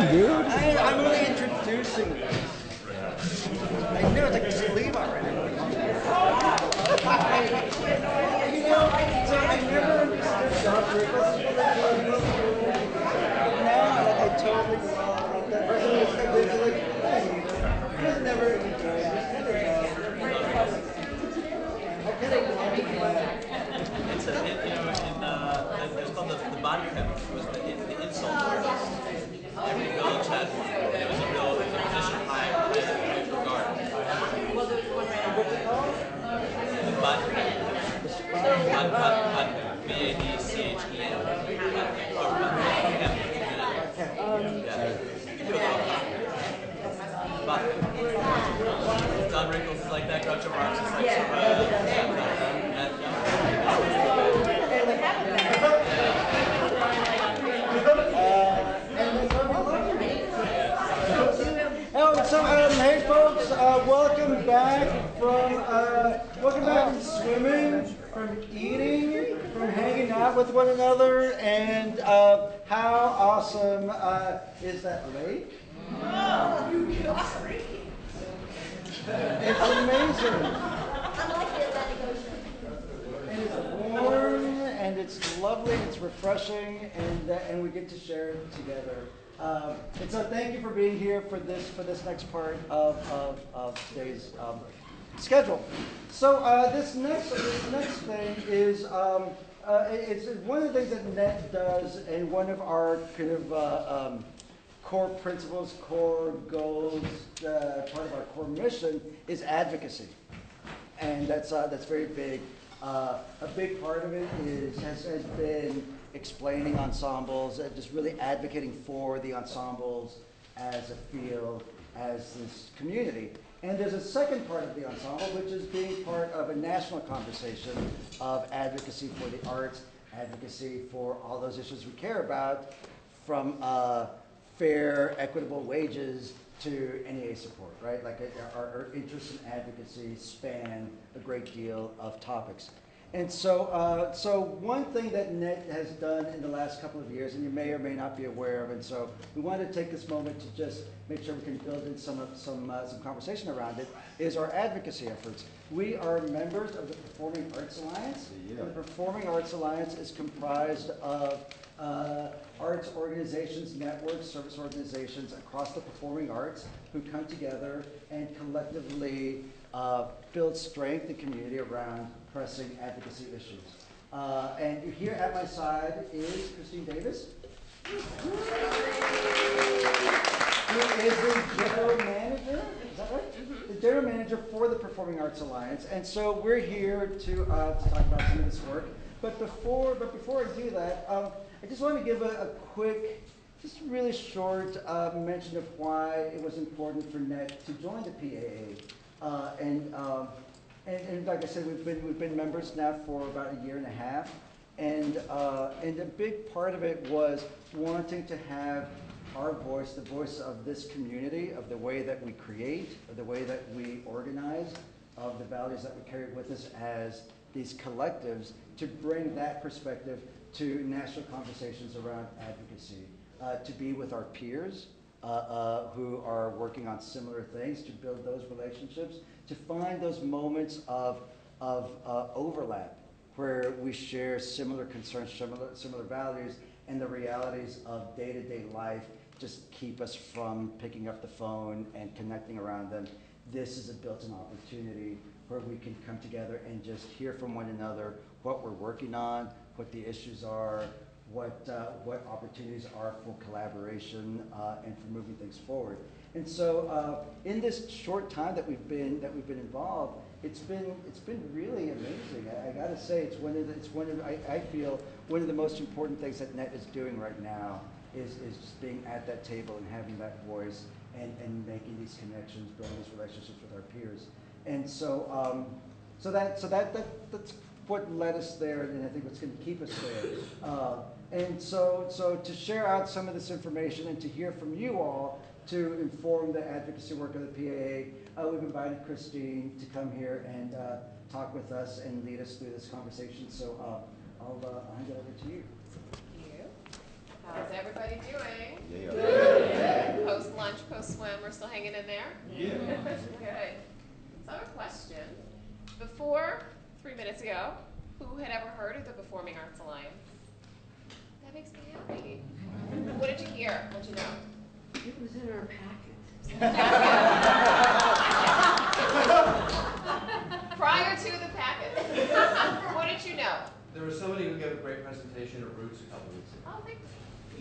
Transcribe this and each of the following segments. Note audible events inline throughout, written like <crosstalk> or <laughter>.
on, dude. I, I'm only introducing this. I knew it's like this is Levi right now. you know, so I never understood Don Rickles. Now, like, I totally like that person was like, this, like, hey, he was never enjoyed I kind of It's a, it, you know, in, uh, it was called the, the body count. It was the, the insult artist. Every village had one. and It was a real, it was a position high, high in regard. The body count. Bud, bud, bud, B-A-D-C-H-E-N. Or bud, yeah. Yeah. Bud. Don Rickles is like that. Groucho Marx is like, uh, Oh, so um, hey folks, uh, welcome back from uh, welcome back from swimming, from eating, from hanging out with one another, and uh, how awesome uh, is that lake? It's amazing. I love your recognition. And it's warm and it's lovely, it's refreshing, and uh, and we get to share it together. Um, and so, thank you for being here for this for this next part of of, of today's um, schedule. So uh, this next this next thing is. Um, uh, it's one of the things that NET does, and one of our kind of uh, um, core principles, core goals, uh, part of our core mission is advocacy and that's uh, that's very big. Uh, a big part of it is has, has been explaining ensembles, just really advocating for the ensembles as a field, as this community. And there's a second part of the ensemble, which is being part of a national conversation of advocacy for the arts, advocacy for all those issues we care about, from uh, fair, equitable wages to NEA support, right? Like our, our interests in advocacy span a great deal of topics. And so, uh, so one thing that NET has done in the last couple of years, and you may or may not be aware of, and so we want to take this moment to just make sure we can build in some of- some uh, some conversation around it, is our advocacy efforts. We are members of the Performing Arts Alliance. And the Performing Arts Alliance is comprised of uh, arts organizations, networks, service organizations across the performing arts who come together and collectively uh, build strength and community around pressing advocacy issues. Uh, and here at my side is Cristine Davis, who is the general manager, is that right? The general manager for the Performing Arts Alliance. And so we're here to, uh, to talk about some of this work. But before, but before I do that, um, I just want to give a, a quick, just really short uh, mention of why it was important for NET to join the PAA. Uh, and, um, and, and like I said, we've been, we've been members now for about a year and a half. And, uh, and a big part of it was wanting to have our voice, the voice of this community, of the way that we create, of the way that we organize, of the values that we carry with us as these collectives, to bring that perspective to national conversations around advocacy, uh, to be with our peers uh, uh, who are working on similar things, to build those relationships, to find those moments of, of uh, overlap where we share similar concerns, similar, similar values, and the realities of day-to-day life just keep us from picking up the phone and connecting around them. This is a built-in opportunity where we can come together and just hear from one another what we're working on, what the issues are, what, uh, what opportunities are for collaboration uh, and for moving things forward. And so, uh, in this short time that we've been that we've been involved, it's been it's been really amazing. I, I got to say, it's one of the, it's one of I, I feel one of the most important things that Net is doing right now is is just being at that table and having that voice and and making these connections, building these relationships with our peers. And so, um, so that so that that that's what led us there, and I think what's going to keep us there. Uh, and so, so to share out some of this information and to hear from you all to inform the advocacy work of the PAA, uh, we've invited Cristine to come here and uh, talk with us and lead us through this conversation. So uh, I'll, uh, I'll hand it over to you. you. How's everybody doing? Yeah. Yeah. yeah. Post lunch, post swim, we're still hanging in there? Yeah. <laughs> Good. So I have a question. Before, three minutes ago, who had ever heard of the Performing Arts Alliance? That makes me happy. What did you hear? What did you know? It was in our packet. <laughs> Prior to the packet. What did you know? There was somebody who gave a great presentation at Roots a couple weeks ago. Oh, thank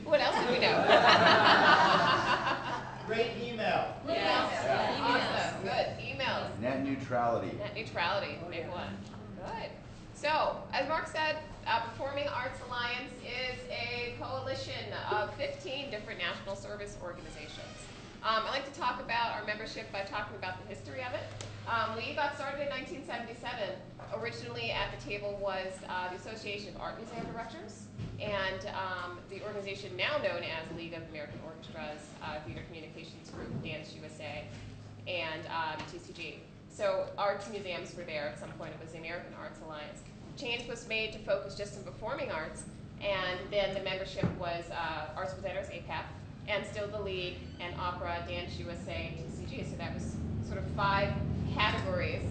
What else did we know? <laughs> Great email. Yes. Awesome. Good. Emails. Net neutrality. Net neutrality, big one. Good. So, as Mark said, uh, Performing Arts Alliance is a coalition of 15 different national service organizations. Um, I like to talk about our membership by talking about the history of it. Um, we got started in 1977. Originally at the table was uh, the Association of Art Museum Directors and um, the organization now known as League of American Orchestras, uh, Theater Communications Group, Dance USA, and um, TCG. So arts museums were there at some point. It was the American Arts Alliance. Change was made to focus just on performing arts, and then the membership was uh, Arts Presenters, APAP, and still the League, and Opera, Dance USA, and TCG. So that was sort of five categories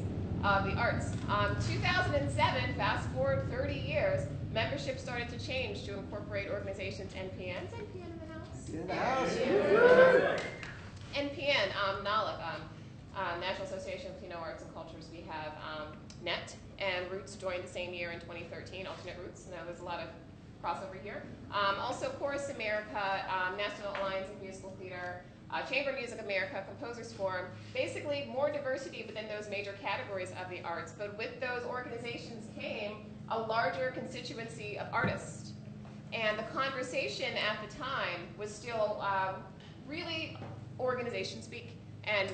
of the arts. Um, 2007, fast forward 30 years, membership started to change to incorporate organizations, NPNs, NPN in the house? In the house. NPN, um, NALAC, um, uh, National Association of Latino Arts and Cultures, we have um, NET, and Roots joined the same year in 2013, alternate Roots, now there's a lot of crossover here. Um, also Chorus America, um, National Alliance of Musical Theater, uh, Chamber Music America, Composers Forum, basically more diversity within those major categories of the arts, but with those organizations came a larger constituency of artists. And the conversation at the time was still um, really organization speak, and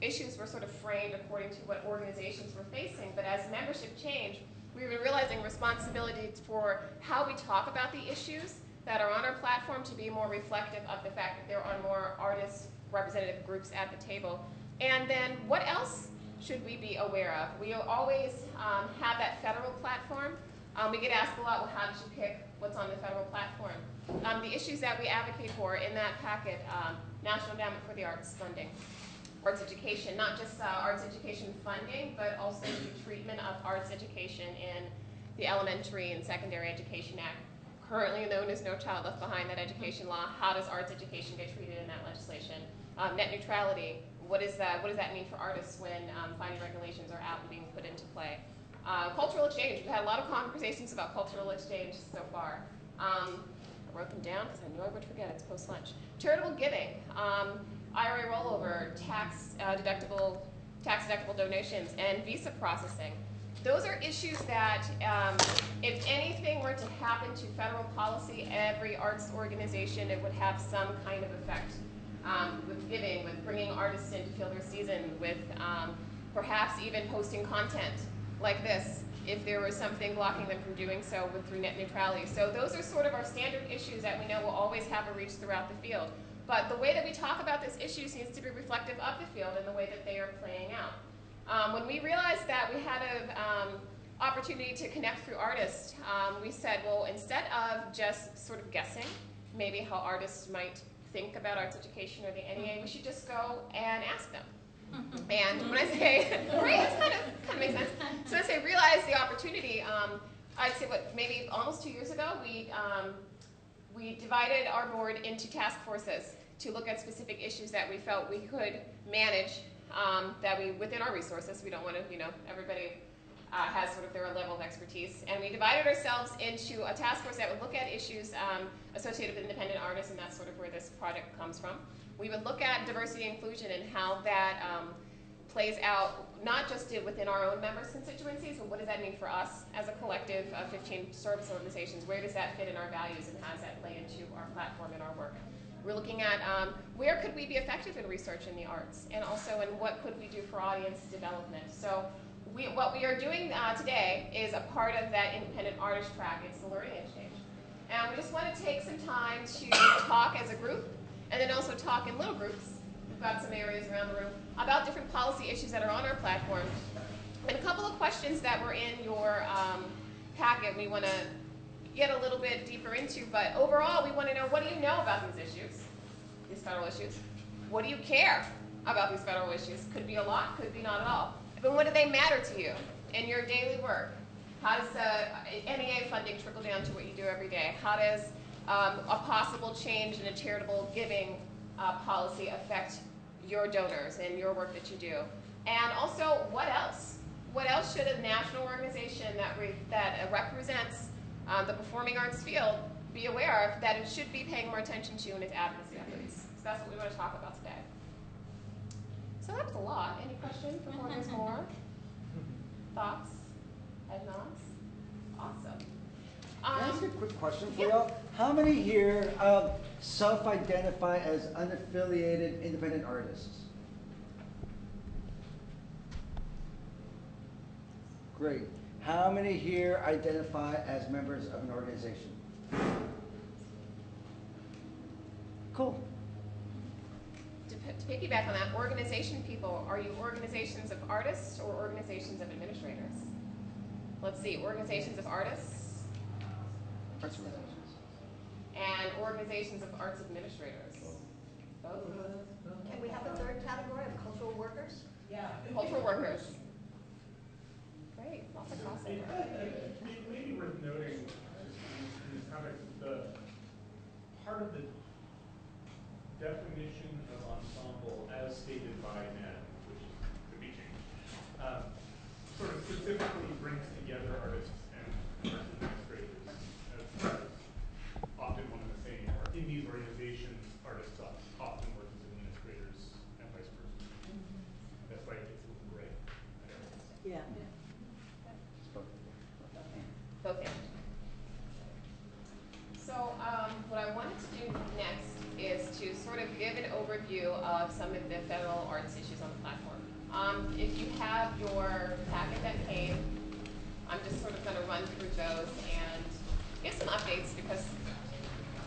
issues were sort of framed according to what organizations were facing. But as membership changed, we were realizing responsibility for how we talk about the issues that are on our platform to be more reflective of the fact that there are more artist representative groups at the table. And then what else should we be aware of? We always um, have that federal platform. Um, we get asked a lot, well, how did you pick what's on the federal platform? Um, the issues that we advocate for in that packet, um, National Endowment for the Arts funding, arts education, not just uh, arts education funding, but also the treatment of arts education in the Elementary and Secondary Education Act, currently known as No Child Left Behind, that education law. How does arts education get treated in that legislation? Um, net neutrality, what, is that, what does that mean for artists when um, finding regulations are out and being put into play? Uh, cultural exchange, we've had a lot of conversations about cultural exchange so far. Um, I wrote them down because I knew I would forget, it's post-lunch. Charitable giving, um, IRA rollover, tax uh, deductible, tax deductible donations, and visa processing. Those are issues that, um, if anything were to happen to federal policy, every arts organization, it would have some kind of effect um, with giving, with bringing artists in to fill their season, with um, perhaps even posting content like this if there was something blocking them from doing so with, through net neutrality. So those are sort of our standard issues that we know will always have a reach throughout the field. But the way that we talk about this issue needs to be reflective of the field and the way that they are playing out. Um, when we realized that we had an um, opportunity to connect through artists, um, we said, well, instead of just sort of guessing maybe how artists might think about arts education or the NEA, we should just go and ask them. And when I say, <laughs> right, it's kind of, kind of makes sense. So as I realized the opportunity, um, I'd say what, maybe almost two years ago, we, um, we divided our board into task forces to look at specific issues that we felt we could manage, um, that we, within our resources, we don't want to, you know, everybody uh, has sort of their level of expertise. And we divided ourselves into a task force that would look at issues um, associated with independent artists, and that's sort of where this project comes from. We would look at diversity and inclusion and how that um, plays out, not just within our own members' constituencies, but what does that mean for us as a collective of 15 service organizations? Where does that fit in our values and how does that play into our platform and our work? We're looking at um, where could we be effective in research in the arts, and also in what could we do for audience development. So we, what we are doing uh, today is a part of that independent artist track. It's the learning exchange. And we just want to take some time to talk as a group and then also talk in little groups. We've got some areas around the room about different policy issues that are on our platform. And a couple of questions that were in your um, packet we want to get a little bit deeper into, but overall we want to know what do you know about these issues, these federal issues? What do you care about these federal issues. Could be a lot, could be not at all. But what do they matter to you in your daily work? How does uh, NEA funding trickle down to what you do every day? How does um, a possible change in a charitable giving uh, policy affect your donors and your work that you do? And also, what else? What else should a national organization that, re that represents uh, the performing arts field be aware of that it should be paying more attention to in its advocacy efforts? So that's what we want to talk about today. So that's a lot. Any questions before there's more? Thoughts? Head nods? Awesome. Can I ask a quick question for y'all? How many here um, self-identify as unaffiliated independent artists? Great. How many here identify as members of an organization? Cool. to, to piggyback on that, organization people, are you organizations of artists or organizations of administrators? Let's see, organizations of artists Arts organizations. and organizations of arts administrators. Both. Can we have a third category of cultural workers? Yeah. Cultural workers. Great, lots of crossover. Maybe worth noting, just in this context, the, part of the definition of ensemble as stated by NET, which could be changed, um, sort of specifically brings together artists and arts administrators as part of often one and the same, or in these organizations, artists of- often work as administrators and vice versa. That's why it gets a little gray. Yeah. Both and. So, um, what I wanted to do next is to sort of give an overview of some of the federal arts issues on the platform. Um, if you have your packet that came, I'm just sort of gonna run through those and give some updates because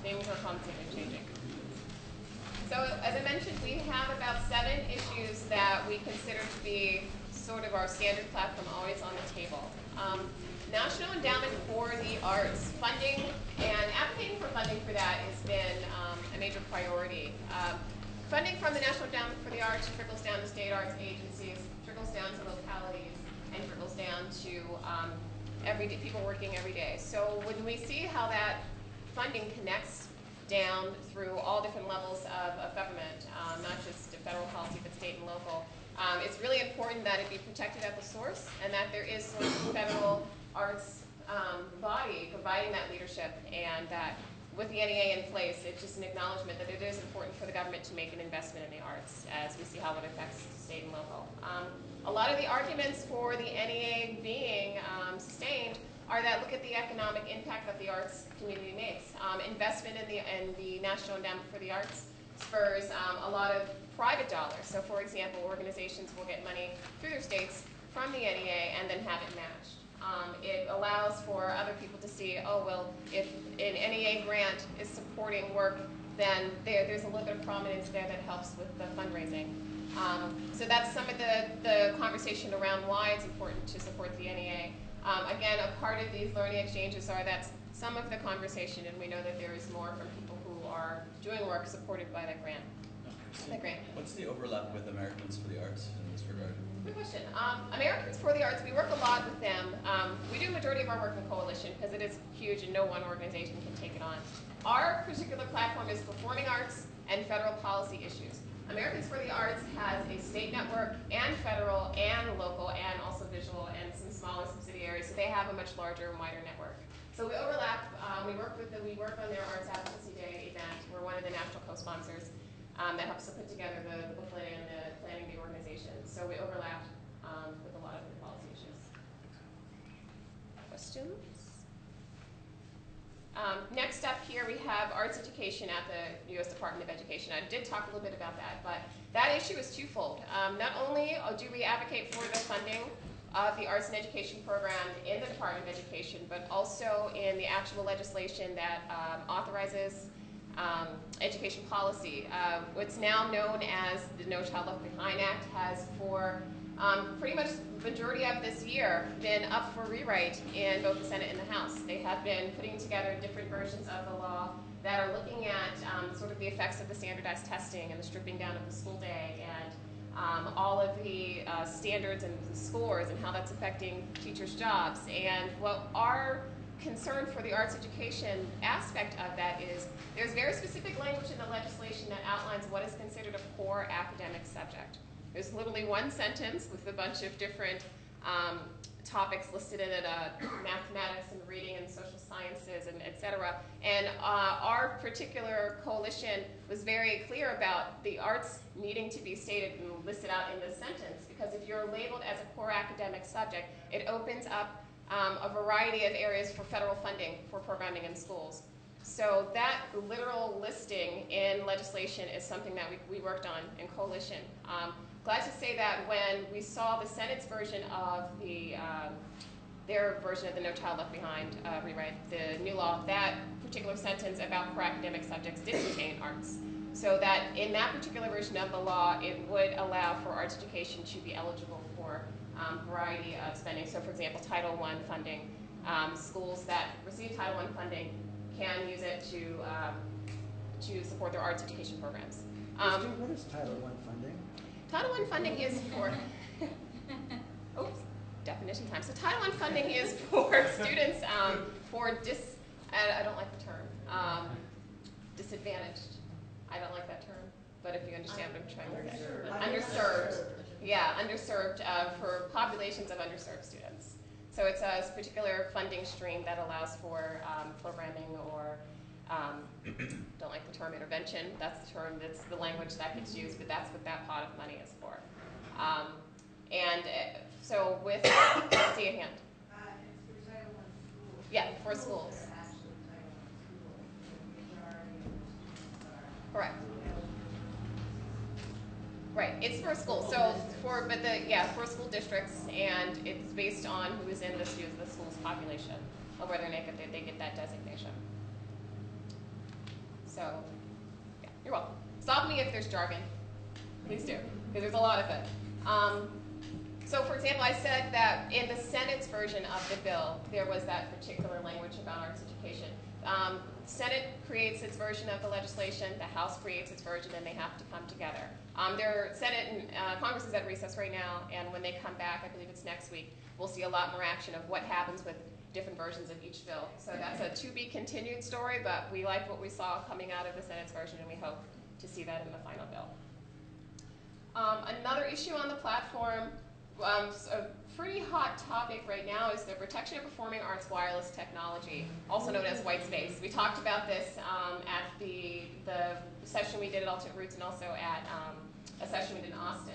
things are constantly changing. So as I mentioned, we have about seven issues that we consider to be sort of our standard platform always on the table. Um, National Endowment for the Arts, funding and advocating for funding for that has been um, a major priority. Um, funding from the National Endowment for the Arts trickles down to state arts agencies, trickles down to localities, and trickles down to um, everyday people working every day. So when we see how that funding connects down through all different levels of, of government, um, not just federal policy, but state and local. Um, it's really important that it be protected at the source and that there is a federal arts um, body providing that leadership and that with the NEA in place, it's just an acknowledgement that it is important for the government to make an investment in the arts as we see how it affects state and local. Um, a lot of the arguments for the NEA being um, sustained are that look at the economic impact that the arts community makes. Um, investment in the, in the National Endowment for the Arts spurs um, a lot of private dollars. So for example, organizations will get money through their states from the NEA and then have it matched. Um, it allows for other people to see, oh, well, if an NEA grant is supporting work, then there, there's a little bit of prominence there that helps with the fundraising. Um, so that's some of the, the conversation around why it's important to support the NEA. Um, again, a part of these learning exchanges are that's some of the conversation, and we know that there is more from people who are doing work supported by that grant. What's the overlap with Americans for the Arts in this regard? Good question. Um, Americans for the Arts, we work a lot with them. Um, we do a majority of our work in coalition because it is huge and no one organization can take it on. Our particular platform is performing arts and federal policy issues. Americans for the Arts has a state network and federal and local and also visual and some smaller subsidiaries, so they have a much larger and wider network. So we overlap. Um, we work with the, we work on their Arts Advocacy Day event. We're one of the national co-sponsors um, that helps to put together the, the booklet and the planning the organization. So we overlap um, with a lot of the policy issues. Questions? Um, next up here, we have arts education at the U.S. Department of Education. I did talk a little bit about that, but that issue is twofold. Um, not only uh, do we advocate for the funding of the arts and education program in the Department of Education, but also in the actual legislation that um, authorizes um, education policy. Uh, what's now known as the No Child Left Behind Act has for um, pretty much the majority of this year been up for rewrite in both the Senate and the House. They have been putting together different versions of the law that are looking at um, sort of the effects of the standardized testing and the stripping down of the school day and um, all of the uh, standards and the scores and how that's affecting teachers' jobs. And what our concern for the arts education aspect of that is there's very specific language in the legislation that outlines what is considered a core academic subject. There's literally one sentence with a bunch of different um, topics listed in it, uh, mathematics and reading and social sciences and et cetera. And uh, our particular coalition was very clear about the arts needing to be stated and listed out in this sentence because if you're labeled as a core academic subject, it opens up um, a variety of areas for federal funding for programming in schools. So that literal listing in legislation is something that we, we worked on in coalition. Um, glad to say that when we saw the Senate's version of the um, their version of the No Child Left Behind uh, rewrite, the new law, that particular sentence about core academic subjects did contain arts. So that in that particular version of the law, it would allow for arts education to be eligible um, variety of spending. So for example, Title I funding, um, schools that receive Title I funding can use it to, um, to support their arts education programs. Um, Cristine, what is Title I funding? Title I funding is for, <laughs> oops, definition time. So Title I funding is for <laughs> students um, for dis, I, I don't like the term, um, disadvantaged. I don't like that term, but if you understand what I'm trying to say. Underserved. Yeah, underserved uh, for populations of underserved students. So it's a particular funding stream that allows for um, programming or um, <coughs> don't like the term intervention. That's the term, that's the language that gets used, but that's what that pot of money is for. Um, and uh, so with, <coughs> see a hand. Yeah, for schools. Correct. Right, it's for schools, so for, but the, yeah, for school districts, and it's based on who is in the, the school's population, of whether they get, they get that designation. So, yeah, you're welcome. Stop me if there's jargon. Please do, because there's a lot of it. Um, so, for example, I said that in the Senate's version of the bill, there was that particular language about arts education. Um, Senate creates its version of the legislation, the House creates its version, and they have to come together. Um, their Senate and uh, Congress is at recess right now, and when they come back, I believe it's next week, we'll see a lot more action of what happens with different versions of each bill. So that's a to be continued story, but we like what we saw coming out of the Senate's version, and we hope to see that in the final bill. Um, another issue on the platform, um, a pretty hot topic right now is the protection of performing arts wireless technology, also known as white space. We talked about this um, at the, the session we did at Alternate Roots and also at um, a session we did in Austin.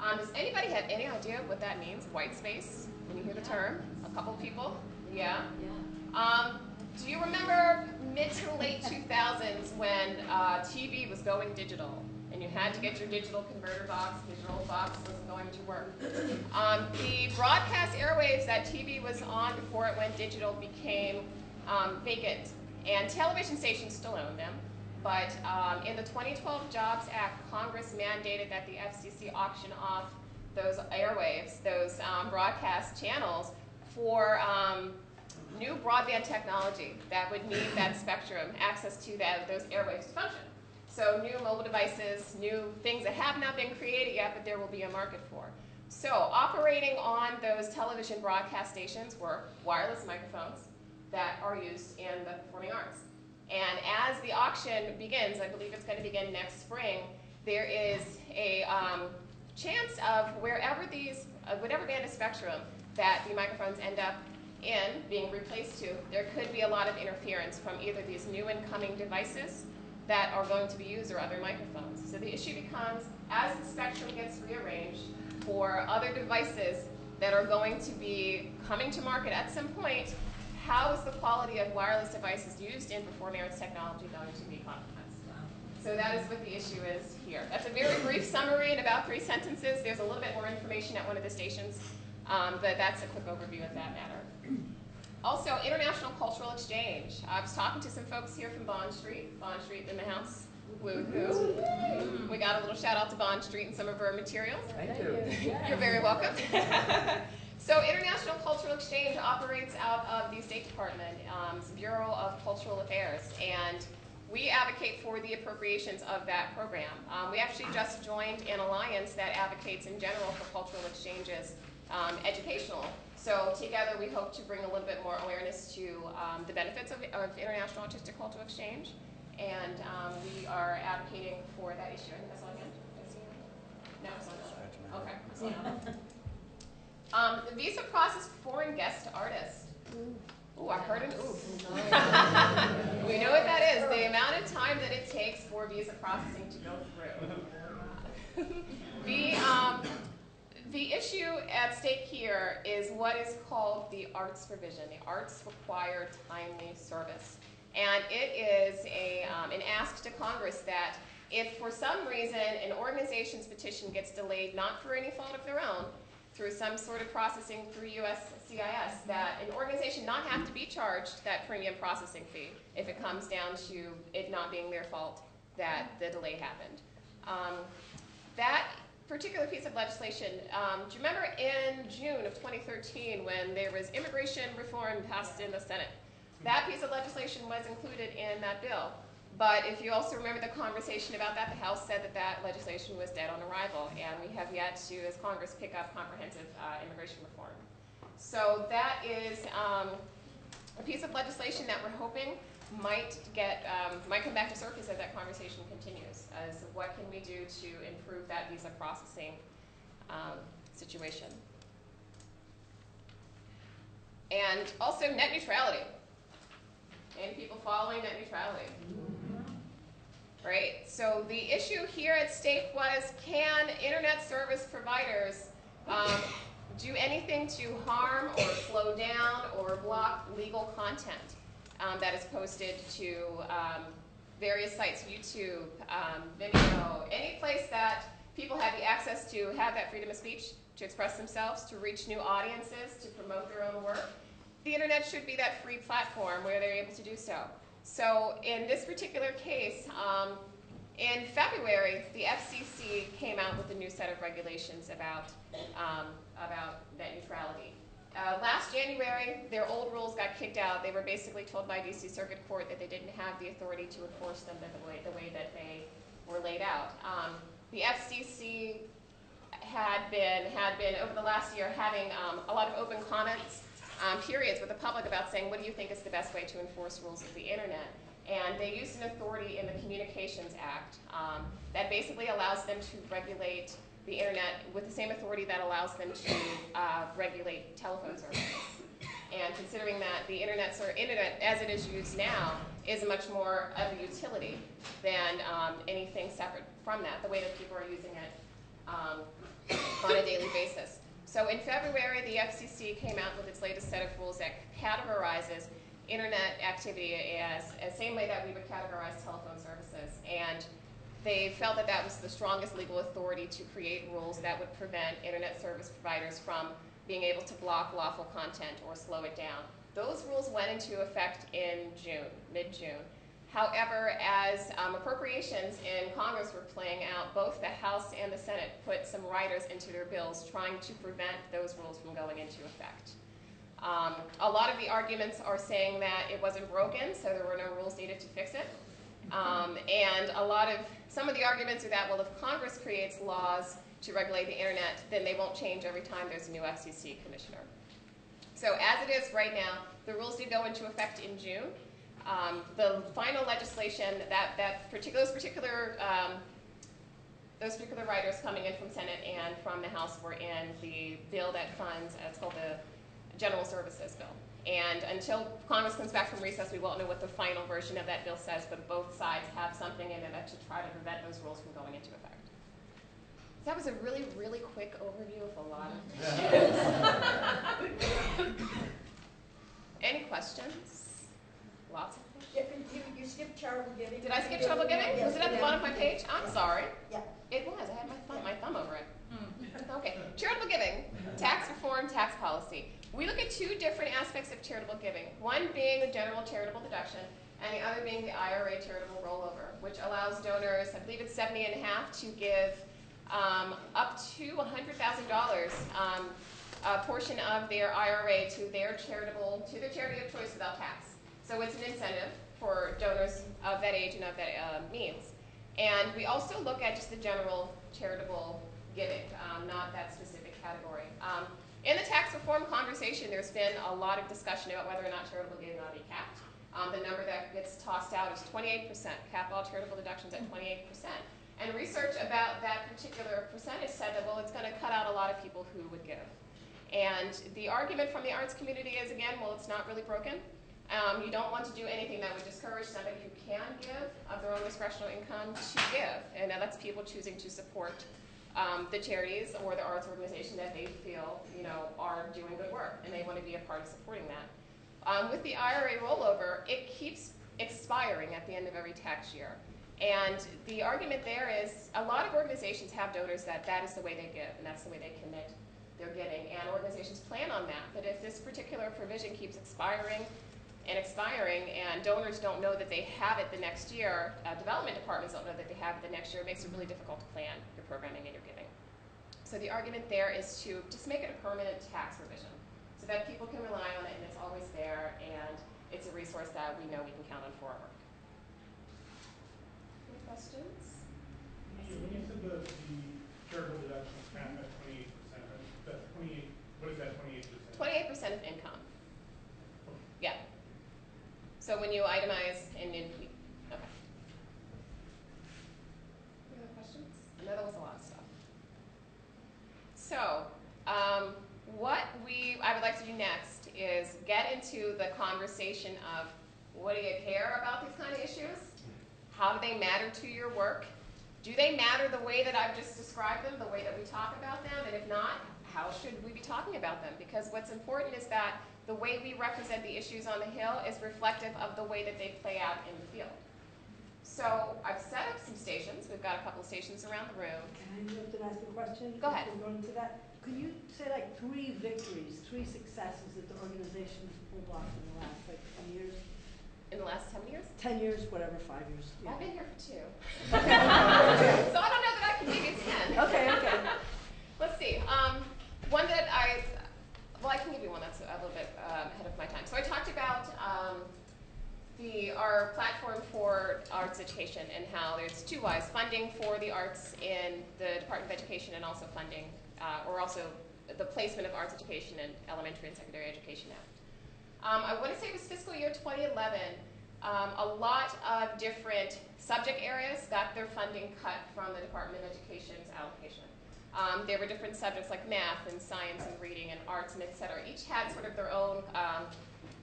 Um, does anybody have any idea what that means, white space, when you hear the term? A couple people? Yeah? Yeah. Um, do you remember mid to late 2000s when uh, TV was going digital had to get your digital converter box because your old box wasn't going to work? Um, the broadcast airwaves that TV was on before it went digital became um, vacant, and television stations still own them. But um, in the 2012 Jobs Act, Congress mandated that the FCC auction off those airwaves, those um, broadcast channels, for um, new broadband technology that would need that spectrum, access to that, those airwaves to function. So new mobile devices, new things that have not been created yet, but there will be a market for. So operating on those television broadcast stations were wireless microphones that are used in the performing arts. And as the auction begins, I believe it's going to begin next spring, there is a um, chance of wherever these, uh, whatever band of spectrum that the microphones end up in being replaced to, there could be a lot of interference from either these new incoming devices that are going to be used or other microphones. So the issue becomes, as the spectrum gets rearranged for other devices that are going to be coming to market at some point, how is the quality of wireless devices used in performing arts technology going to be compromised? So that is what the issue is here. That's a very brief summary in about three sentences. There's a little bit more information at one of the stations, um, but that's a quick overview of that matter. Also, international cultural exchange. I was talking to some folks here from Bond Street. Bond Street in the house. Woo-hoo. We got a little shout out to Bond Street and some of our materials. Thank you. You're very welcome. <laughs> so International Cultural Exchange operates out of the State Department, um, Bureau of Cultural Affairs, and we advocate for the appropriations of that program. Um, we actually just joined an alliance that advocates in general for cultural exchanges, um, educational. So together we hope to bring a little bit more awareness to um, the benefits of, of international artistic cultural exchange. And um, we are advocating for that issue. I think that's all I have. Did I see it? No, it's not. Okay. it's not. Um, the visa process for foreign guest artists. Ooh, I heard an ooh. <laughs> we know what that is. The amount of time that it takes for visa processing to go through. <laughs> the um, the issue at stake here is what is called the arts provision, the arts require timely service. And it is a, um, an ask to Congress that if for some reason an organization's petition gets delayed, not for any fault of their own, through some sort of processing through USCIS, that an organization not have to be charged that premium processing fee if it comes down to it not being their fault that the delay happened. Um, that particular piece of legislation, um, do you remember in June of 2013 when there was immigration reform passed in the Senate? That piece of legislation was included in that bill. But if you also remember the conversation about that, the House said that that legislation was dead on arrival, and we have yet to, as Congress, pick up comprehensive uh, immigration reform. So that is um, a piece of legislation that we're hoping might get um, might come back to surface as that conversation continues. As what can we do to improve that visa processing um, situation? And also net neutrality. And people following net neutrality. Right? So the issue here at stake was can internet service providers um, do anything to harm or slow down or block legal content um, that is posted to um, various sites, YouTube, um, Vimeo, any place that people have the access to have that freedom of speech, to express themselves, to reach new audiences, to promote their own work. The internet should be that free platform where they're able to do so. So in this particular case, um, in February, the FCC came out with a new set of regulations about, um, about net neutrality. Uh, last January, their old rules got kicked out. They were basically told by DC Circuit Court that they didn't have the authority to enforce them the way, the way that they were laid out. Um, the FCC had been, had been, over the last year, having um, a lot of open comments um, periods with the public about saying, what do you think is the best way to enforce rules of the internet? And they used an authority in the Communications Act um, that basically allows them to regulate the internet with the same authority that allows them to uh, regulate telephone services. And considering that the internet, or internet as it is used now is much more of a utility than um, anything separate from that, the way that people are using it um, on a daily basis. So in February, the FCC came out with its latest set of rules that categorizes internet activity as the same way that we would categorize telephone services. And they felt that that was the strongest legal authority to create rules that would prevent internet service providers from being able to block lawful content or slow it down. Those rules went into effect in June, mid-June. However, as um, appropriations in Congress were playing out, both the House and the Senate put some riders into their bills trying to prevent those rules from going into effect. Um, a lot of the arguments are saying that it wasn't broken, so there were no rules needed to fix it. Um, and a lot of, some of the arguments are that, well, if Congress creates laws to regulate the internet, then they won't change every time there's a new FCC commissioner. So as it is right now, the rules did go into effect in June. Um, the final legislation that, that particular, those particular um, those particular writers coming in from Senate and from the House were in the bill that funds, it's called the General Services Bill. And until Congress comes back from recess, we won't know what the final version of that bill says, but both sides have something in it to try to prevent those rules from going into effect. That was a really, really quick overview of a lot of <laughs> issues. Any questions? Lots of questions? You, you skipped charitable giving. Did I skip charitable giving? Was it at the bottom of my page? I'm sorry. Yeah. It was. I had my thumb, my thumb over it. Hmm. Okay. Charitable giving, tax reform, tax policy. We look at two different aspects of charitable giving. One being the general charitable deduction, and the other being the IRA charitable rollover, which allows donors, I believe it's 70 and a half, to give um, up to $100,000 um, a portion of their IRA to their charitable, to their charity of choice without tax. So it's an incentive for donors of that age and of that uh, means. And we also look at just the general charitable giving, um, not that specific category. Um, in the tax reform conversation, there's been a lot of discussion about whether or not charitable giving ought to be capped. Um, the number that gets tossed out is 28%, cap all charitable deductions at 28%. And research about that particular percentage said that, well, it's going to cut out a lot of people who would give. And the argument from the arts community is, again, well, it's not really broken. Um, you don't want to do anything that would discourage somebody who can give of their own discretionary income to give. And that's people choosing to support um, the charities or the arts organization that they feel, you know, are doing good work, and they want to be a part of supporting that. Um, with the IRA rollover, it keeps expiring at the end of every tax year. And the argument there is a lot of organizations have donors that that is the way they give, and that's the way they commit their giving, and organizations plan on that. But if this particular provision keeps expiring and expiring, and donors don't know that they have it the next year, uh, development departments don't know that they have it the next year, it makes it really difficult to plan programming and your giving. So the argument there is to just make it a permanent tax provision, so that people can rely on it and it's always there, and it's a resource that we know we can count on for our work. Any questions? When you said the, the charitable deductions cap at twenty-eight percent, that's twenty-eight, what is that twenty-eight percent? Twenty-eight percent of income. Yeah. So when you itemize and okay. Any other questions? I that was a lot of stuff. So, um, what we, I would like to do next is get into the conversation of what do you care about these kind of issues? How do they matter to your work? Do they matter the way that I've just described them, the way that we talk about them? And if not, how should we be talking about them? Because what's important is that the way we represent the issues on the Hill is reflective of the way that they play out in the field. So I've set up some stations. We've got a couple of stations around the room. Can I interrupt and ask a question? Go ahead. Before going into that, could you say like three victories, three successes that the organization has pulled off in the last like ten years? In the last 10 years? Ten years, whatever, five years. yeah. I've been here for two. <laughs> so I don't know that I can give you 10. <laughs> Okay, okay. Let's see. Um, one that I, well, I can give you one that's a little bit um, ahead of my time. So I talked about um, the our platform for arts education and how there's two ways: funding for the arts in the Department of Education, and also funding, uh, or also the placement of arts education in elementary and secondary education now. Um, I want to say it was fiscal year 2011. Um, a lot of different subject areas got their funding cut from the Department of Education's allocation. Um, there were different subjects like math and science and reading and arts and et cetera. Each had sort of their own um,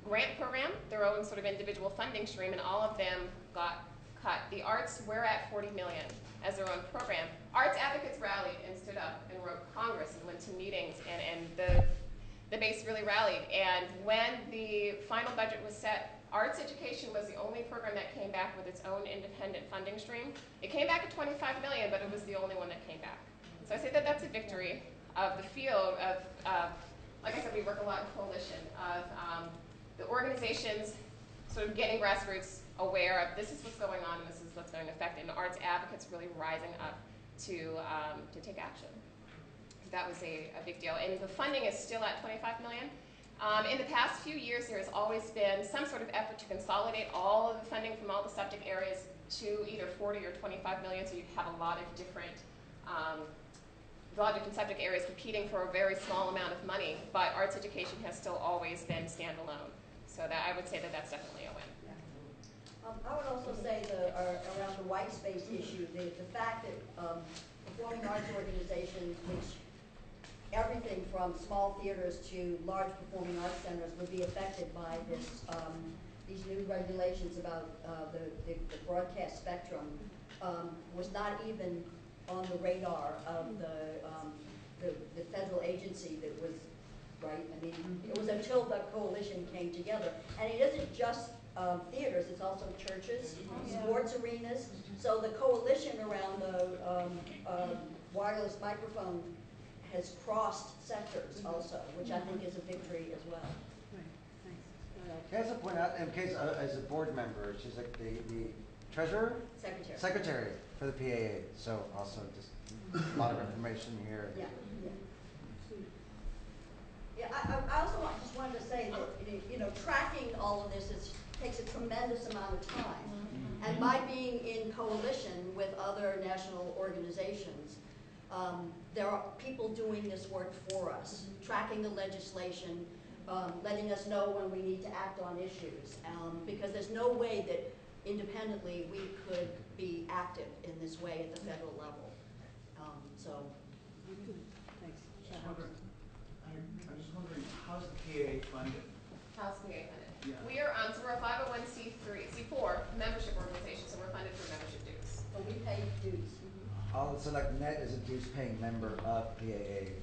grant program, their own sort of individual funding stream, and all of them got cut. The arts were at 40 million as their own program. Arts advocates rallied and stood up and wrote Congress and went to meetings, and, and the the base really rallied. And when the final budget was set, arts education was the only program that came back with its own independent funding stream. It came back at 25 million, but it was the only one that came back. So I say that that's a victory of the field of, uh, like I said, we work a lot in coalition of um, the organizations sort of getting grassroots aware of this is what's going on and this is what's going to affect and arts advocates really rising up to, um, to take action that was a, a, big deal. And the funding is still at 25 million. Um, in the past few years, there has always been some sort of effort to consolidate all of the funding from all the subject areas to either 40 or 25 million, so you have a lot of different, um, a lot of different subject areas competing for a very small amount of money. But arts education has still always been standalone. So that I would say that that's definitely a win. Um, I would also say the, around the white space issue, the, the fact that, um, performing arts organizations, which everything from small theaters to large performing arts centers would be affected by this, um, these new regulations about, uh, the, the, the broadcast spectrum, um, was not even on the radar of the, um, the, the federal agency that was, right? I mean, it was until the coalition came together. And it isn't just, um, theaters, it's also churches, sports arenas. So the coalition around the, um, um, wireless microphone has crossed sectors also, which I think is a victory as well. Thanks. Can I also point out, in case, uh, as a board member, she's like the, the treasurer, Secretary. secretary for the PAA, so also just a lot of information here. Yeah, yeah. Yeah, I, I- I also want- just wanted to say that, you know, tracking all of this is takes a tremendous amount of time. And by being in coalition with other national organizations, um, there are people doing this work for us, tracking the legislation, um, letting us know when we need to act on issues. Um, because there's no way that independently we could be active in this way at the federal level. Um, so, Thanks. Just wondering, I, I'm just wondering, how's the PAA funded? How's the PA funded. Yeah. We are, um, so we're a five oh one C three, C four membership organization, so we're funded through membership dues. but we pay dues. All, so like NET is a dues paying member of PAA.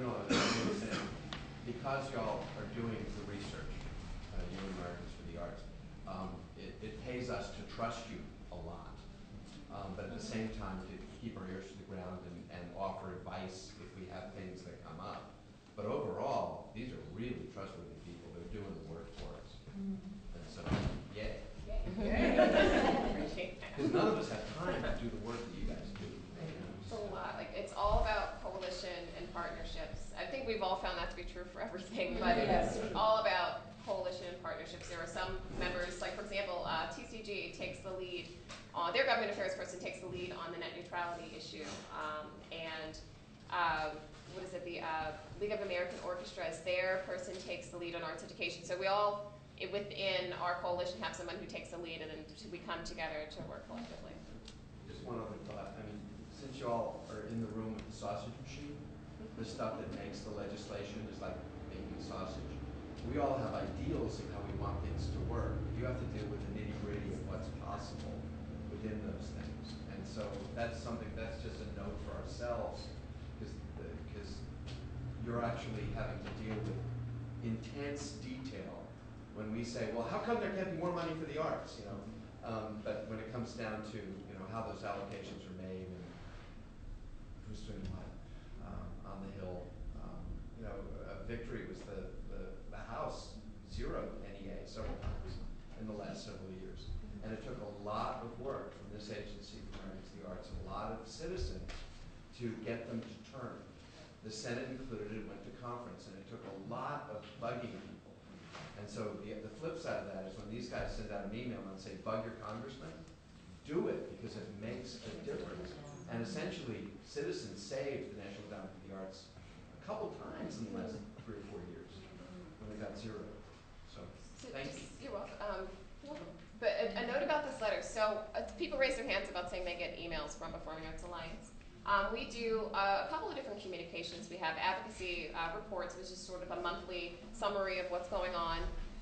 No, I understand. Because y'all are doing the research, uh, you and Americans for the Arts, um, it, it pays us to trust you a lot. Um, but at the same time, to keep our ears to the ground and, and offer advice if we have things that come up. But overall, these are really trustworthy people, they're doing the work for us. And so, yay. <laughs> Appreciate that. Because none of us have time to do the work that you guys do. It's a lot, like, it's all about coalition and partnerships. I think we've all found that to be true for everything, but it's all about coalition and partnerships. There are some members, like, for example, uh, TCG takes the lead on, their government affairs person takes the lead on the net neutrality issue. Um, and, uh, what is it, the, uh, League of American Orchestras, their person takes the lead on arts education. So we all, i- within our coalition, have someone who takes the lead, and then we come together to work collectively. Just one other thought, I mean, since y'all are in the room with the sausage machine, the stuff that makes the legislation is like making sausage. We all have ideals of how we want things to work. You have to deal with the nitty gritty of what's possible within those things. And so that's something, that's just a note for ourselves, because, you're actually having to deal with intense detail when we say, well, how come there can't be more money for the arts, you know? Um, but when it comes down to, you know, how those allocations are made and who's doing what, um, on the Hill, um, you know, uh, Victory was the, the, the House zeroed NEA several times in the last several years. And it took a lot of work from this agency, from of the Arts, a lot of citizens to get them to turn. The Senate included it, went to conference, and it took a lot of bugging people. And so the, the flip side of that is when these guys send out an email and say, bug your congressman, do it because it makes a difference. And essentially, citizens saved the National Endowment for the Arts a couple times in the last three or four years when they got zero. So, So thank you. You're welcome. Um, welcome. But a, a note about this letter. So uh, people raise their hands about saying they get emails from Performing Arts Alliance. Um, we do uh, a couple of different communications. We have advocacy uh, reports, which is sort of a monthly summary of what's going on.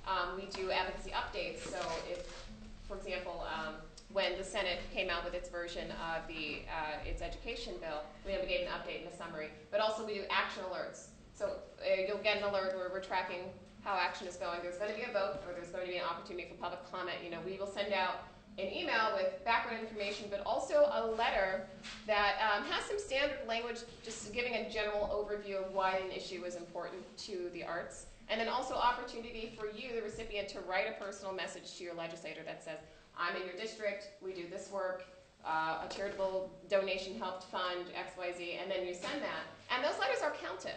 Um, we do advocacy updates. So if, for example, um, when the Senate came out with its version of the uh, its education bill, we have gave an update and a summary. But also we do action alerts. So uh, you'll get an alert where we're tracking how action is going. There's going to be a vote, or there's going to be an opportunity for public comment. You know, we will send out an email with background information, but also a letter that um, has some standard language, just giving a general overview of why an issue is important to the arts. And then also opportunity for you, the recipient, to write a personal message to your legislator that says, I'm in your district, we do this work, uh, a charitable donation helped fund XYZ, and then you send that. And those letters are counted.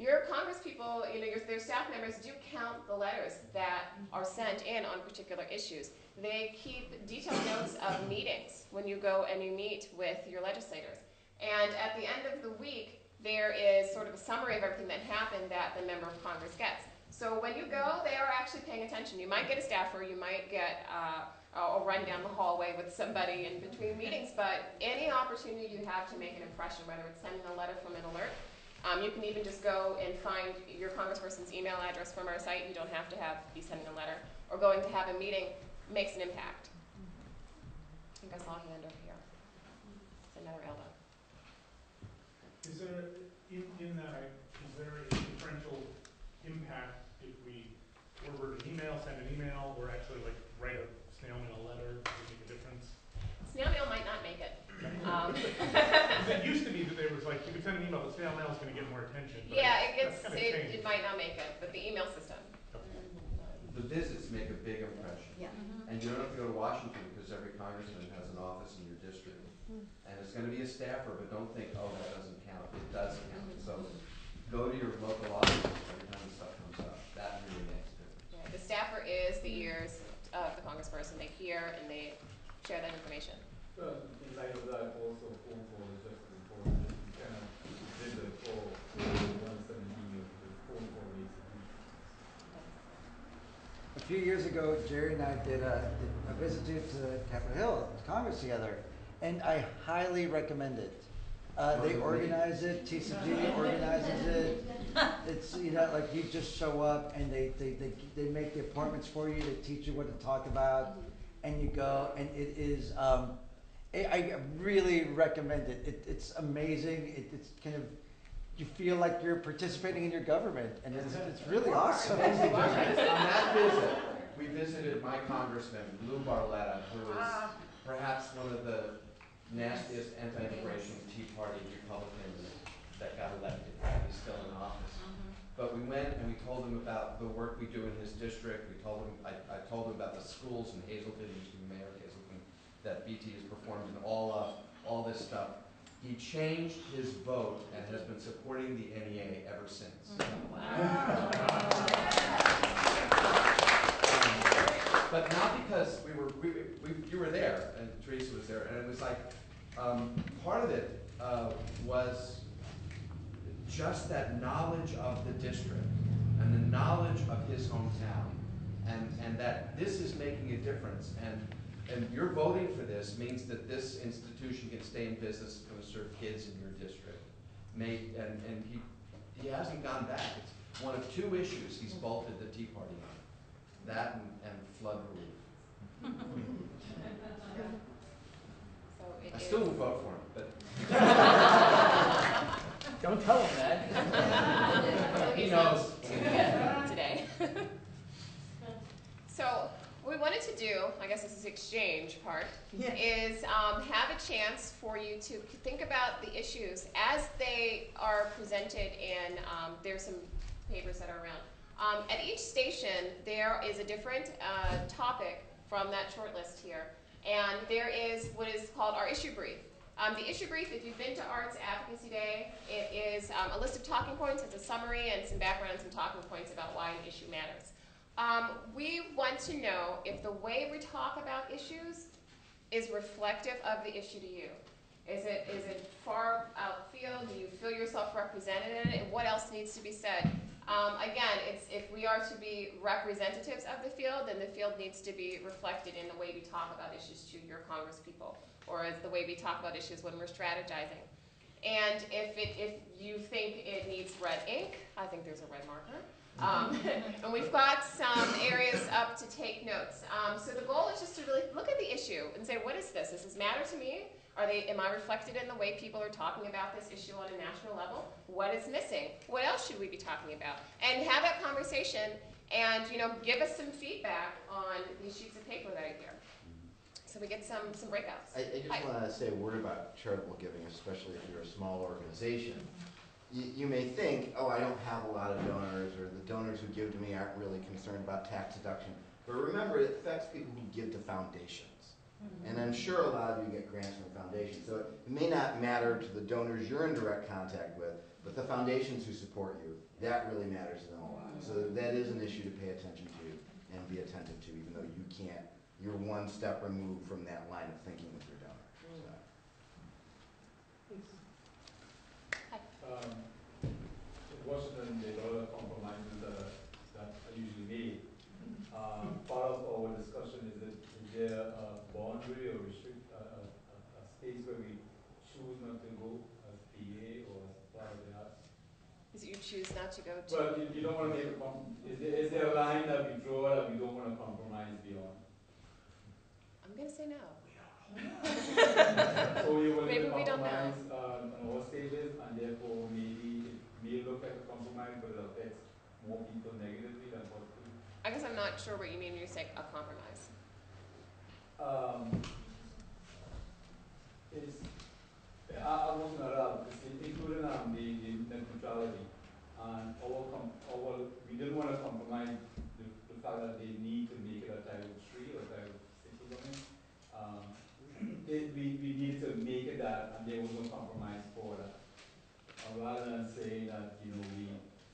Your Congress people, you know, your, their staff members do count the letters that are sent in on particular issues. They keep detailed notes of meetings when you go and you meet with your legislators. And at the end of the week, there is sort of a summary of everything that happened that the member of Congress gets. So when you go, they are actually paying attention. You might get a staffer, you might get uh, a run down the hallway with somebody in between meetings, but any opportunity you have to make an impression, whether it's sending a letter from an alert, um, you can even just go and find your congressperson's email address from our site. You don't have to have be sending a letter or going to have a meeting makes an impact. I think I saw a hand over here. It's another elbow. Is there, in, in that, is there a differential impact if we, or were to email, send an email, or actually like write a snail mail letter, would it make a difference? Snail mail might not make it. Um, 'Cause it used to be that there you send an email, the snail mail's gonna get more attention, but yeah, it that's gets kinda it, changed. it might not make it, but the email system. The visits make a big impression. Yeah. Mm-hmm. And you don't have to go to Washington because every congressman has an office in your district. Hmm. And it's gonna be a staffer, but don't think, oh, that doesn't count. It does count. Mm-hmm. So go to your local office every time this stuff comes up. That really makes a difference. Yeah, The staffer is the ears of the congressperson. They hear and they share that information. Well, in light of that, also phone call is just as important. You cannot visit or one seventeen years, the phone call makes a huge difference. A few years ago, Jerry and I did a, did a visit to Capitol Hill, Congress together, and I highly recommend it. Uh, they organize it, TCG organizes it. It's, you know, like you just show up and they, they, they, they make the appointments for you, they teach you what to talk about, and you go, and it is, um, I, I really recommend it. it. It's amazing, it, it's kind of, you feel like you're participating in your government, and it's, it's really awesome. On that visit, we visited my congressman, Lou Barletta, who is ah. perhaps one of the nastiest anti-immigration Tea Party Republicans that got elected. He's still in office. Mm-hmm. But we went and we told him about the work we do in his district. We told him, I, I told him about the schools in Hazleton, he used to be mayor of Hazleton, that BT has performed in all of, all this stuff. He changed his vote and has been supporting the NEA ever since. But not because we were, we, we, you were there, and Teresa was there, and it was like, um, part of it, uh, was just that knowledge of the district, and the knowledge of his hometown, and, and that this is making a difference, and, and you're voting for this means that this institution can stay in business, it's gonna serve kids in your district. May, and, and he, he hasn't gone back, it's one of two issues he's bolted the Tea Party on, that and, and flood relief. So it I is- still will vote for him, but <laughs> Don't tell him that. he knows. <laughs> today. <laughs> so what we wanted to do, I guess this is exchange part, is um, have a chance for you to think about the issues as they are presented in, um, there's some papers that are around. Um, at each station, there is a different uh, topic from that short list here. And there is what is called our issue brief. Um, the issue brief, if you've been to Arts Advocacy Day, it is um, a list of talking points, it's a summary and some background and some talking points about why an issue matters. Um, we want to know if the way we talk about issues is reflective of the issue to you. Is it, is it far outfield? Do you feel yourself represented in it? And what else needs to be said? Um, again, if we are to be representatives of the field, then the field needs to be reflected in the way we talk about issues to your congresspeople, or as the way we talk about issues when we're strategizing. And if it, if you think it needs red ink, I think there's a red marker. Um, <laughs> and we've got some areas up to take notes. Um, so the goal is just to really look at the issue and say, what is this? Does this matter to me? Are they, am I reflected in the way people are talking about this issue on a national level? What is missing? What else should we be talking about? And have that conversation and, you know, give us some feedback on these sheets of paper that are here. So we get some, some breakouts. I, I just wanna say a word about charitable giving, especially if you're a small organization. You, you may think, oh, I don't have a lot of donors, or the donors who give to me aren't really concerned about tax deduction. But remember, it affects people who give to foundations. Mm-hmm. And I'm sure a lot of you get grants from foundations, so it may not matter to the donors you're in direct contact with, but the foundations who support you, that really matters to them a lot. Mm-hmm. So that is an issue to pay attention to and be attentive to, even though you can't, you're one step removed from that line of thinking with your donor. So. Um, in Washington, there are a lot of compromises that are, that are usually made. Um, part of our discussion is that, is there a boundary or restrict, a, a, space where we choose not to go as PA or as part of the arts? Is you choose not to go to. Well, you, you don't wanna make a com, is there, is there a line that we draw that we don't wanna compromise beyond? I'm gonna say no. So you will Maybe we don't know. compromise, uh, on all stages, and therefore maybe it may look like a compromise, but it affects more people negatively than positively. I guess I'm not sure what you mean when you say a compromise. Um, it's, I, I was not out, it's including, um, the, the net neutrality. And our our, we didn't wanna compromise the, the fact that they need to make it a Title three or Title six or something. Um, we, we needed to make it that, and there was no compromise for that. And rather than saying that, you know, we,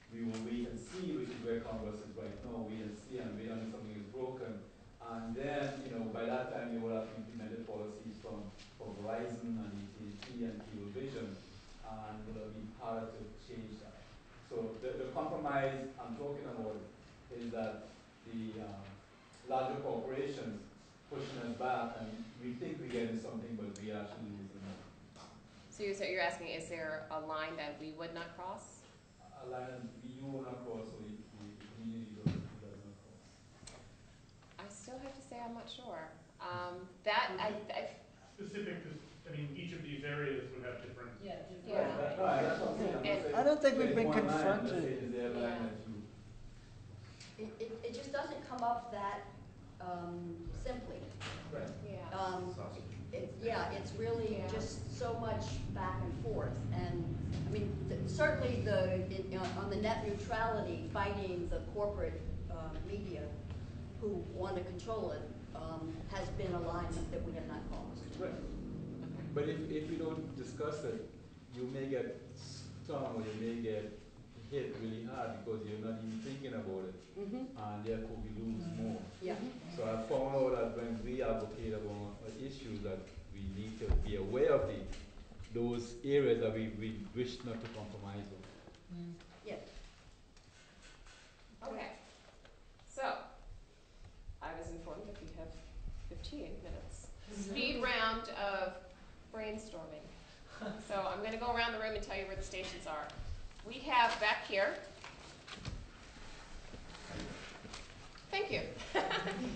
we will wait and see, which is where Congress is right now, wait and see and wait until something is broken. And then, you know, by that time, you will have implemented policies from, from Verizon and AT&T and Cablevision, and will have been harder to change that. So the, the compromise I'm talking about is that the, um, larger corporations pushing us back, and we think we're getting something, but we actually losing out. So you're, so you're asking, is there a line that we would not cross? A line that you will not cross, so we, we, the community does, does not cross. I still have to say I'm not sure. Um, that, I, I, Specific to, I mean, each of these areas would have different. Yeah. Yeah. That- No, that's what I'm saying, I'm saying. I don't think we've been one line, I'm confronted. is there a line Yeah. that you, It, it, it just doesn't come up that, um, simply. right, yeah. Um, it, yeah, it's really Yeah. just so much back and forth, and, I mean, th- certainly the, it- you know, on the net neutrality, fighting the corporate, uh, media who want to control it, um, has been a line that we have not crossed. right. But if, if we don't discuss it, you may get stung or you may get hit really hard because you're not even thinking about it, Mm-hmm. and therefore we lose more. Yeah, So I found out that when we advocate about an issue that we need to be aware of the, those areas that we, we wish not to compromise on. yeah. Okay. So, I was informed that we have fifteen minutes. Speed <laughs> round of brainstorming. So I'm gonna go around the room and tell you where the stations are. We have back here. Thank you. <laughs>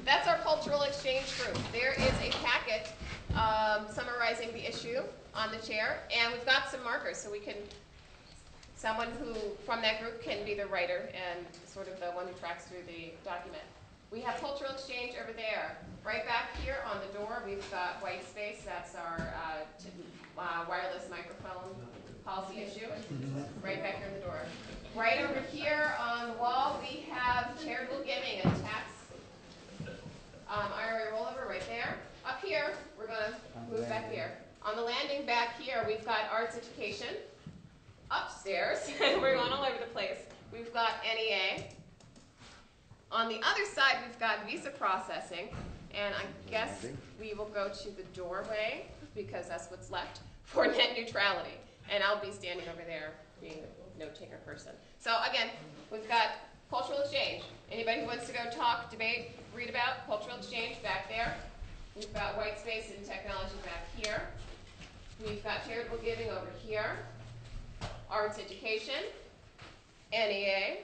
That's our cultural exchange group. There is a packet um, summarizing the issue on the chair, and we've got some markers so we can someone who, from that group, can be the writer and sort of the one who tracks through the document. We have cultural exchange over there. Right back here on the door, we've got white space. That's our uh, uh, wireless microphone policy issue. Right back here in the door. Right over here on the wall, we have charitable giving and tax um, IRA rollover right there. Up here, we're gonna move back here. On the landing back here, we've got arts education upstairs, <laughs> we're going all over the place. We've got NEA. On the other side, we've got visa processing, and I guess we will go to the doorway because that's what's left for net neutrality. And I'll be standing over there being the note taker person. So again, we've got cultural exchange. Anybody who wants to go talk, debate, read about cultural exchange back there. We've got white space and technology back here. We've got charitable giving over here arts education, NEA,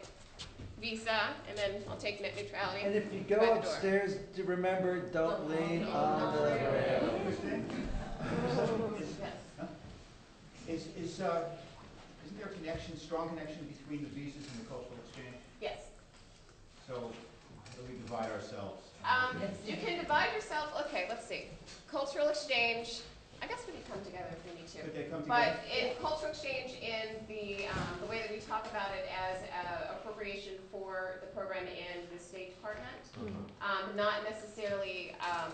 visa, and then I'll take net neutrality. And if you go upstairs, remember, don't lean on the. Is, is, uh, isn't there a connection, strong connection between the visas and the cultural exchange? Yes. So how do we divide ourselves? Um, you can divide yourself, okay, let's see. Cultural exchange, I guess we can come together if we need to. Could they come together? But in cultural exchange, in the, um, the way that we talk about it as uh, appropriation for the program in the State Department, um, not necessarily um,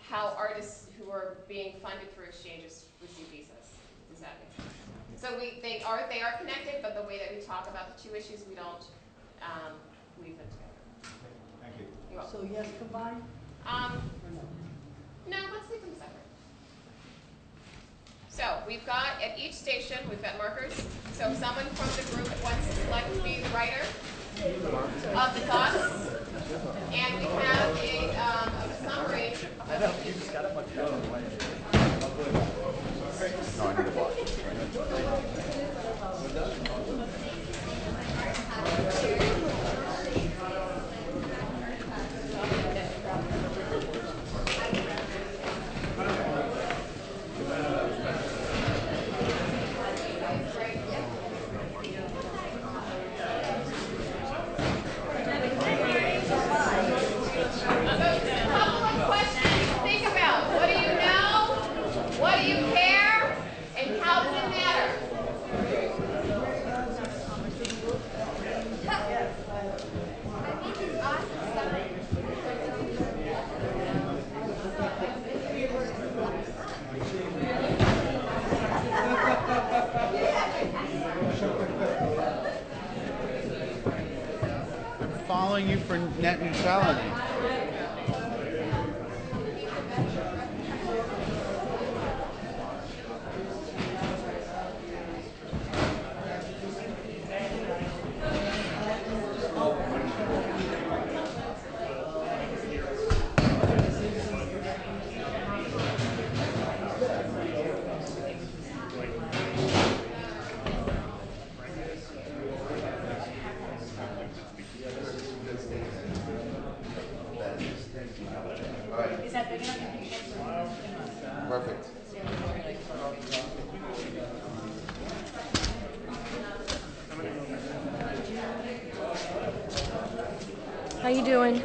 how artists who are being funded through exchanges receive visas. Does that make sense? So we, they are, they are connected, but the way that we talk about the two issues, we don't um, weave them together. Thank you. You're welcome. So yes, combined Um, no? no, let's leave them separate. So we've got, at each station, we've got markers. So if someone from the group wants to select be the writer of the thoughts, and we have a, um, a summary. I know, you just got it much better. Couple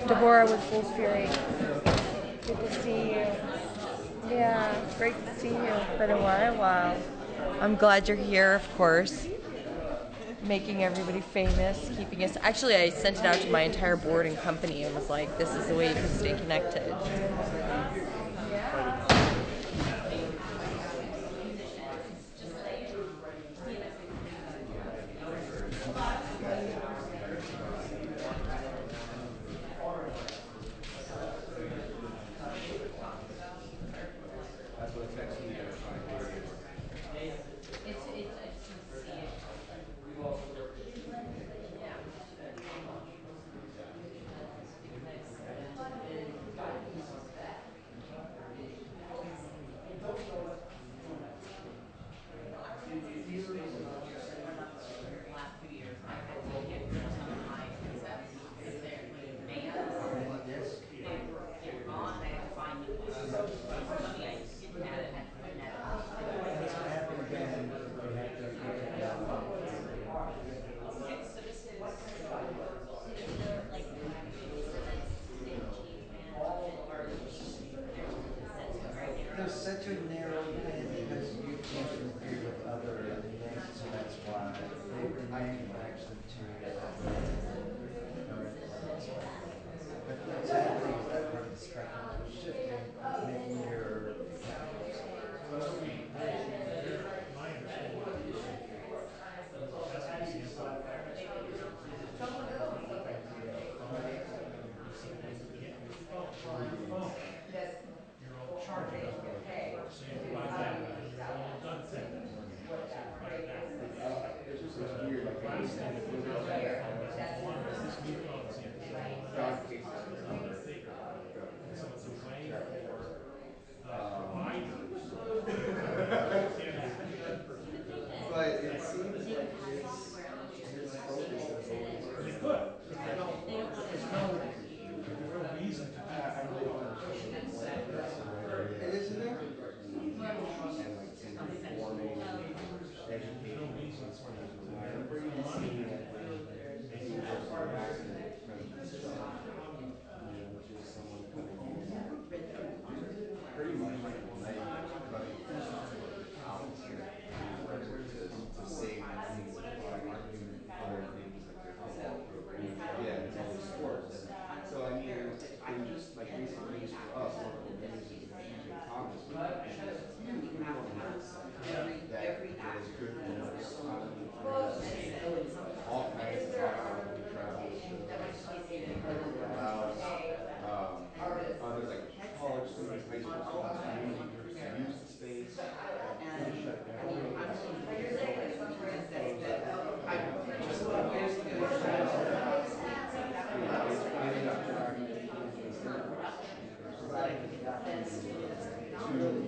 Deborah with Full Fury. Good to see you. Yeah, great to see you. Been a while. While. I'm glad you're here, of course. Making everybody famous, keeping us. Actually, I sent it out to my entire board and company and was like, "This is the way you can stay connected." There's just like recently for us, local news is the PJ Thomas. Huge people on that side. That is good for the economy. All kinds of economy travel shows. Allows, um, others like college students, high school students, community groups to use the space. Really shut it down. I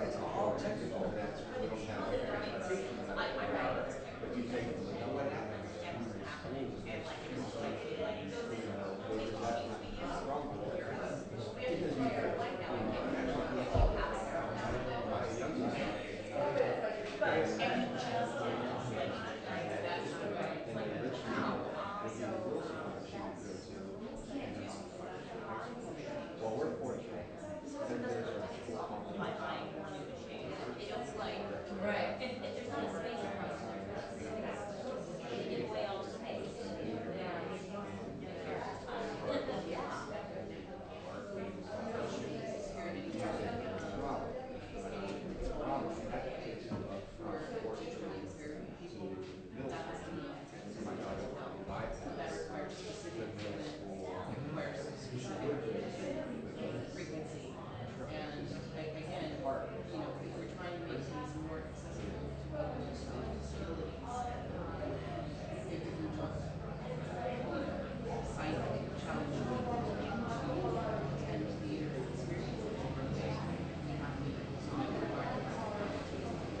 it's all technical. That's, we don't have. But you take the what happens in schools, schools, you know, there's that strong Because you have, my youngest. Well, we're fortunate. that there's a full complement. Right. There's not a space for us. They give away all the space. frequency. And a- again, you know, if we're trying to make things more accessible to other disabilities, um, if if we want, you know, sight challenging people to be able to attend theater experiences, we have to meet some of the requirements.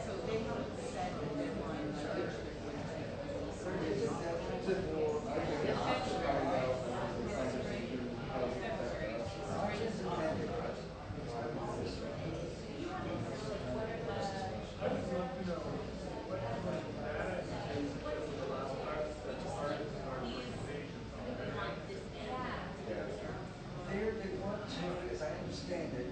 So they haven't set a deadline by which they're going to They're, they want to, as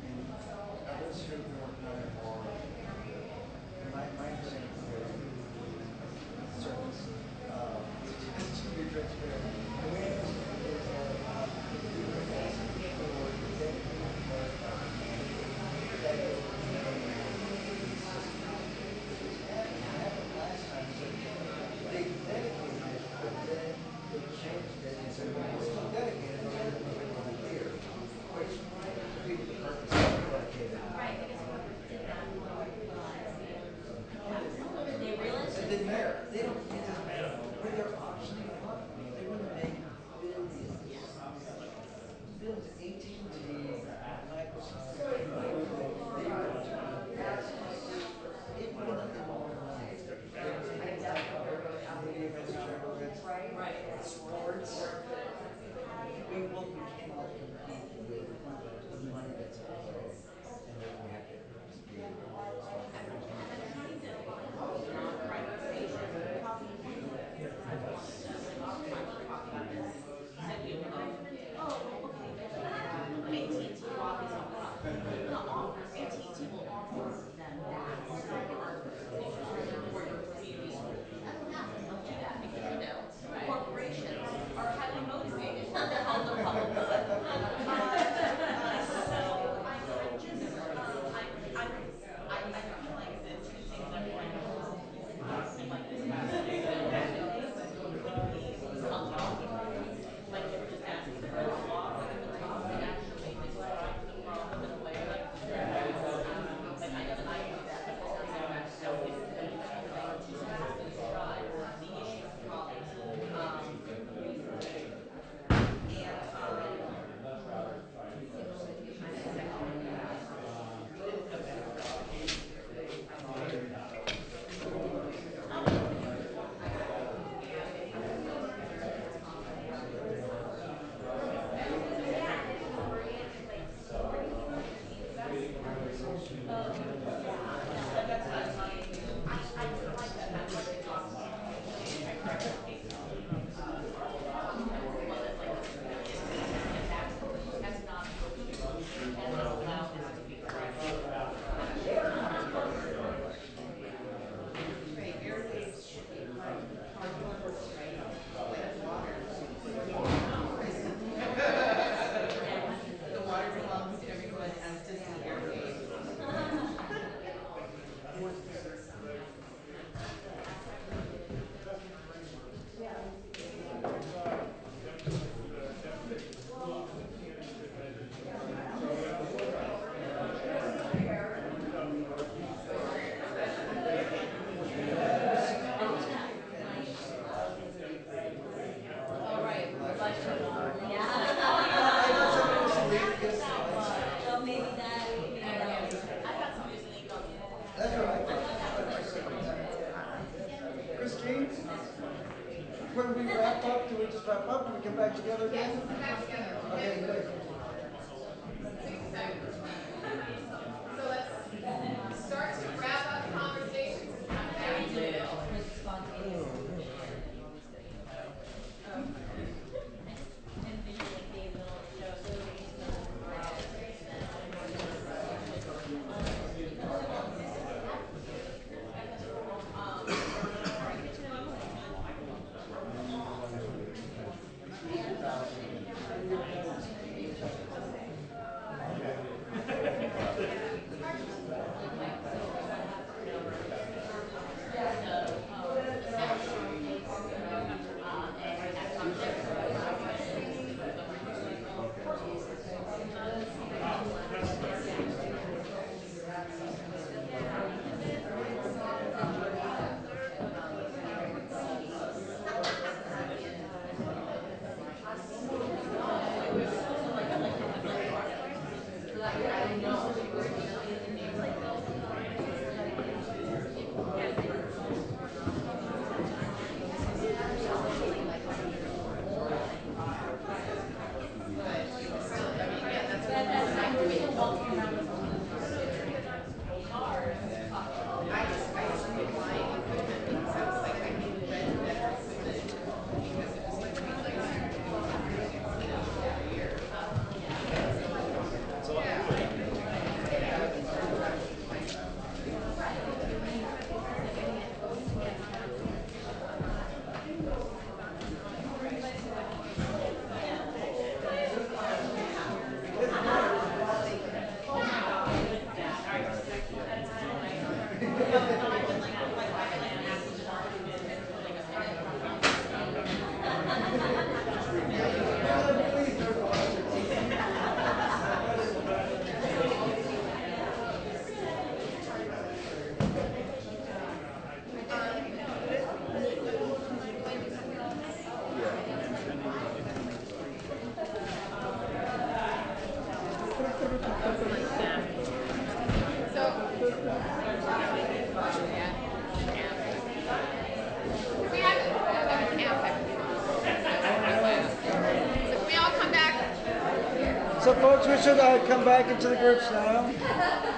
So folks, we should uh, come back into the groups now.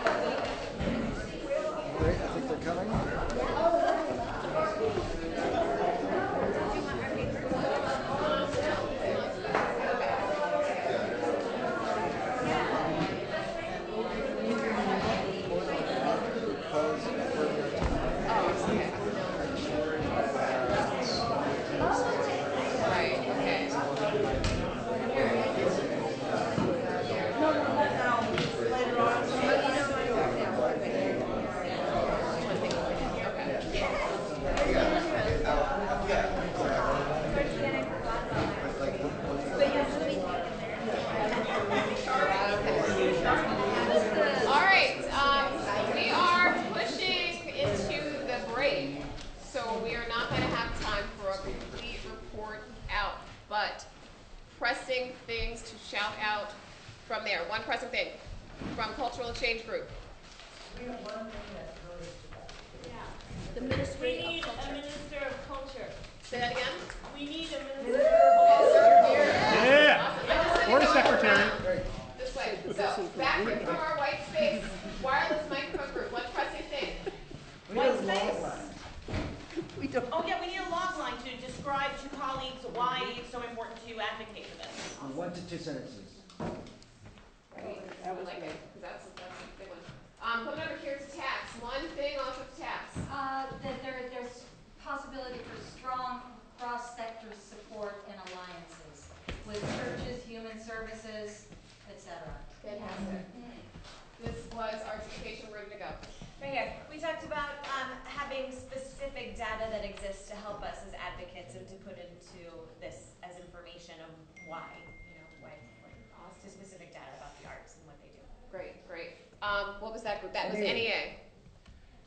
it was NEA.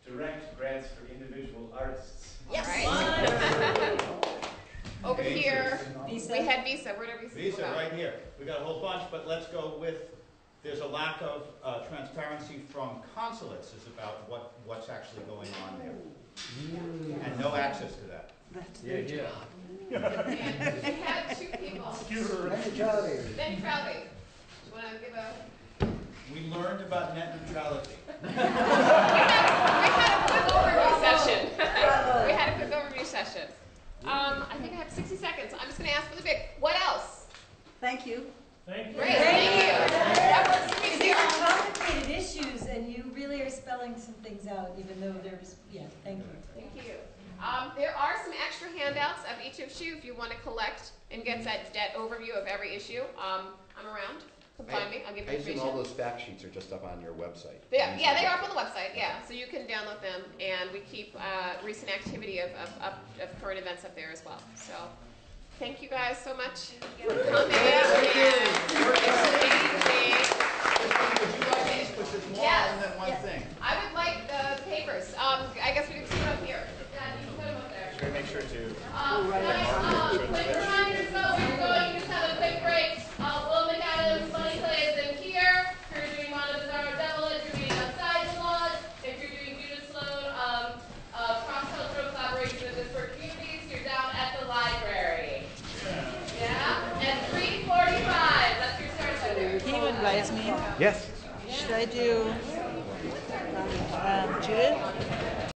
Direct grants for individual artists. Yes. <laughs> Over Visa. here, Visa. we had Visa. Where did we see Visa, right here. We got a whole bunch, but let's go with. There's a lack of uh, transparency from consulates is about what, what's actually going on there. Yeah. And no access to that. That's yeah, yeah. job. and we had two people. Then Crowley. You want to give a we learned about net neutrality. <laughs> We had a quick overview session. <laughs> We had a quick overview session. Um, I think I have sixty seconds. I'm just gonna ask for the big, what else? Thank you. Thank you. Great, thank you. That was These are complicated issues, and you really are spelling some things out, even though there's, yeah, thank you. Thank you. Um, there are some extra handouts of each issue if you want to collect and get that, that overview of every issue. Um, I'm around. Come find me. I'll give you I assume information. all those fact sheets are just up on your website. They are, yeah, they are up on the website, yeah, so you can download them, and we keep, uh, recent activity of, of, of, of current events up there as well, so. Thank you guys so much for coming, and it's amazing. Which is more Yes, than one yes. thing. I would like the papers, um, I guess we can see them up here. Dad, you can put them up there. Should we make sure to? Um, guys, um, quick reminder, so where you're going, just have a quick break. Uh, Will McAdams, Money Play is in here. If you're doing Mondo Bizarro Devil, if you're meeting outside the lodge, if you're doing Judith Sloan, um, uh, cross-cultural collaboration with Disparate Communities, you're down at the library. Yeah? And three forty-five, that's your start time. Can you advise me? Yes. Should I do um, Judith